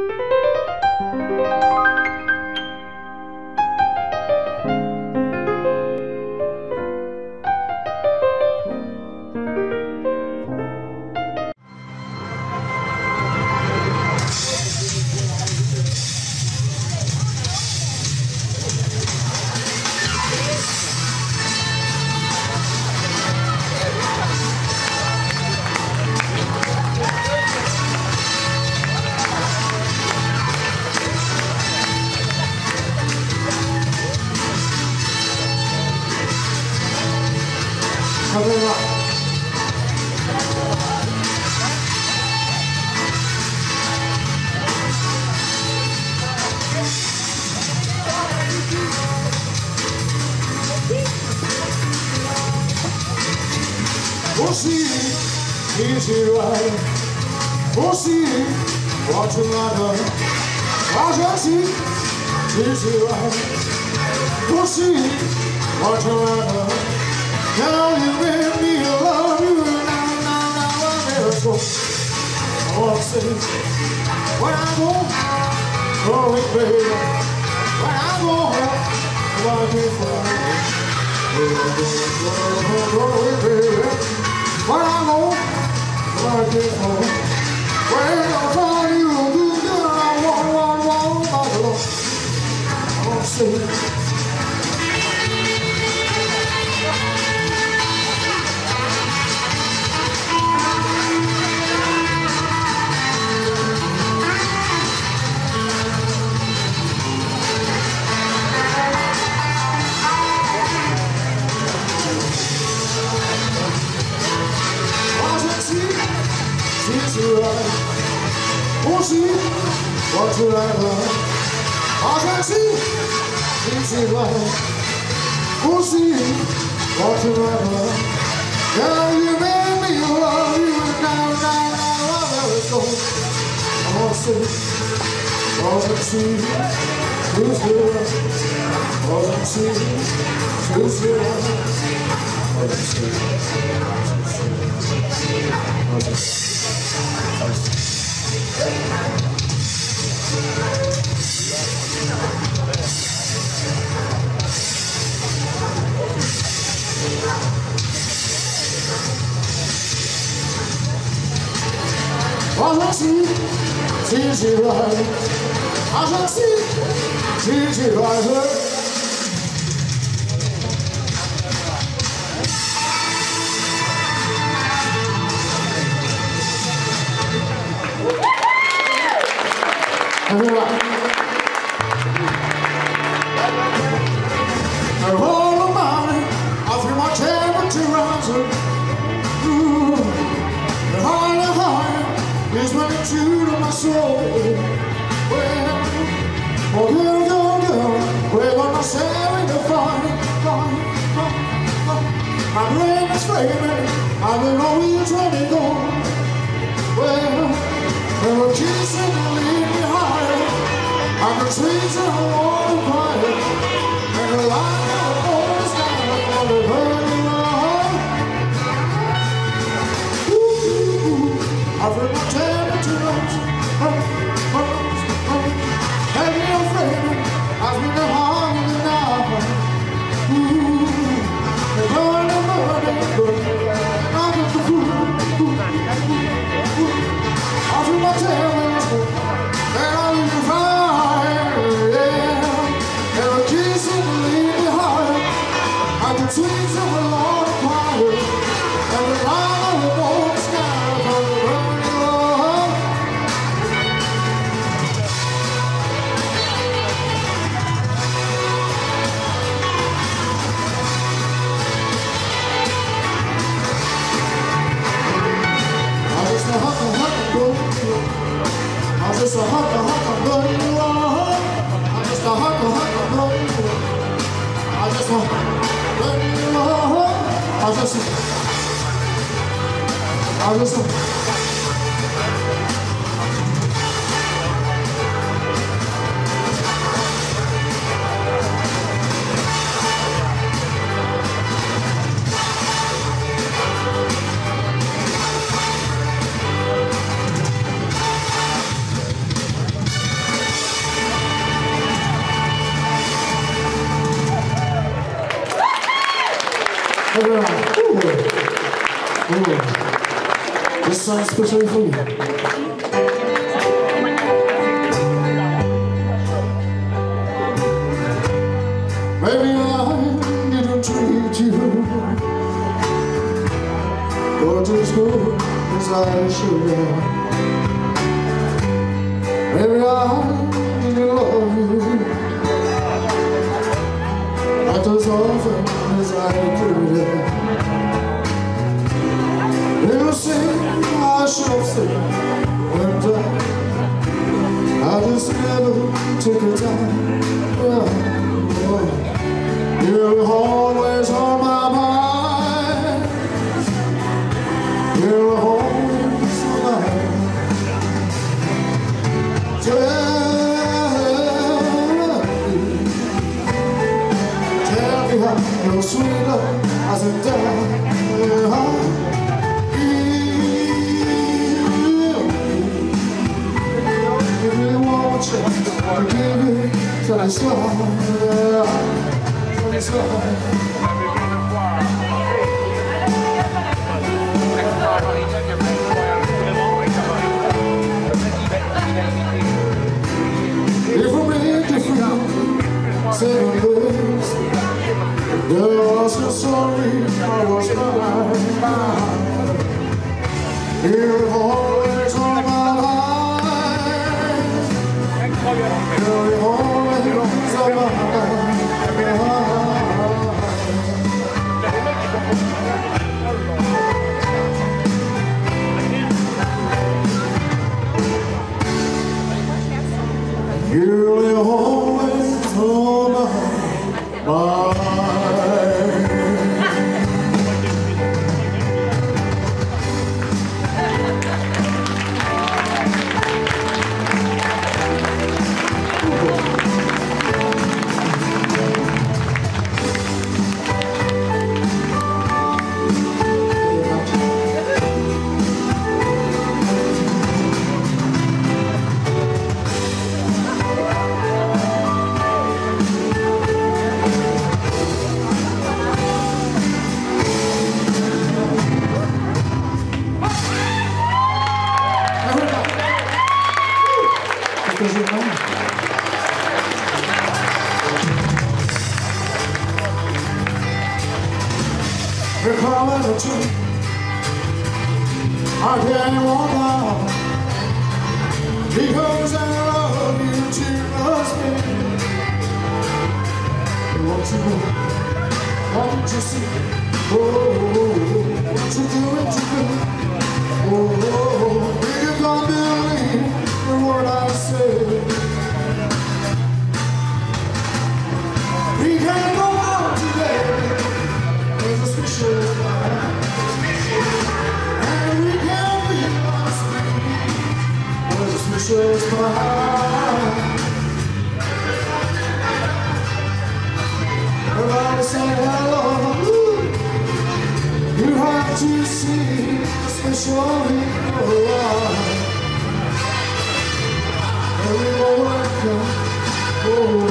Música Pussy, watching another. Now you me love you. Now, now, now, I never go. I wanna when I go, go with baby. When I go go, go baby. When I when I when I find you, I want, want, want. I Argentine, easy. Pussy, what you like love. Girl, you made me love you. Now, now, now, I let it go. I wanna say, Argentine, easy ride. Argentine, easy ride. Argentine, Argentine, easy ride. Is I don't know where you're trying to go. Well, leave me trees and the light the for the burning heart. Ooh. I my rise, I For you. Maybe I didn't treat you. Quite as good as I should Maybe I didn't love. You Not as often as I could See I should say when I, I just never took the time. Yeah. You're always on my mind. You're always on my mind. How your sweet love we make different seven days, there was a story I was mine. You're Because you're home. We're calling the truth. I can't walk out because I love you too much, baby. Won't you go? Won't you see? Oh, what you doing to me? Oh, oh, oh. Everybody say hello. You have to see special people. Everyone welcome. Oh,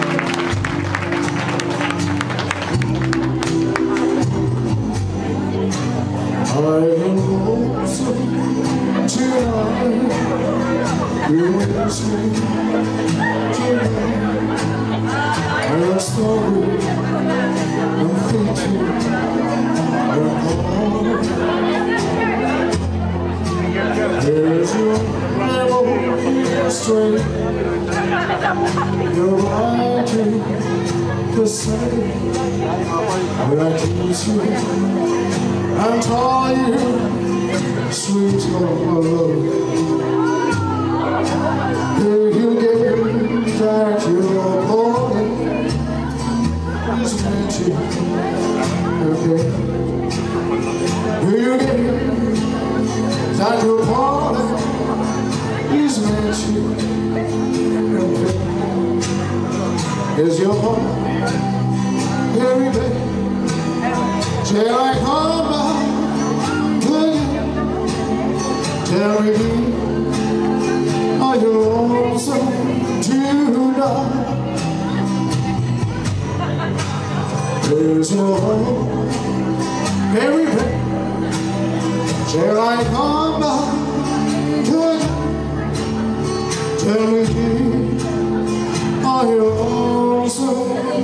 I'm. I'm There's your memory straight. You're writing the same. When I kiss you. You, sweet love. Do Is your heart very big? Till I come back to you? Tell me Are you lonesome tonight? There's no hope. Baby Till I come back to you? Tell me Are you sou.